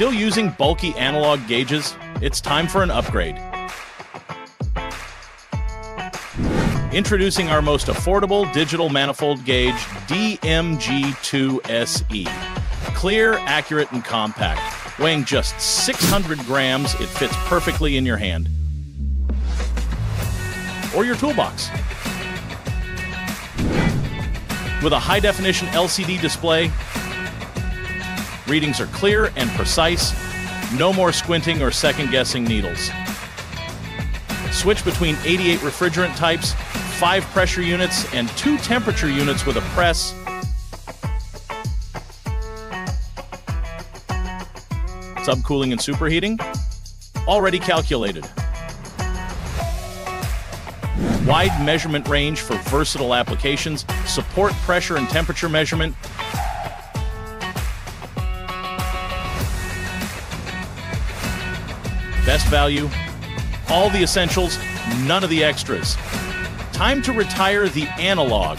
Still using bulky analog gauges? It's time for an upgrade. Introducing our most affordable digital manifold gauge, DMG2SE. Clear, accurate, and compact. Weighing just 600 grams, it fits perfectly in your hand or your toolbox. With a high definition LCD display, readings are clear and precise, no more squinting or second guessing needles. Switch between 88 refrigerant types, 5 pressure units, and 2 temperature units with a press. Subcooling and superheating? Already calculated. Wide measurement range for versatile applications, support pressure and temperature measurement, best value, all the essentials, none of the extras. Time to retire the analog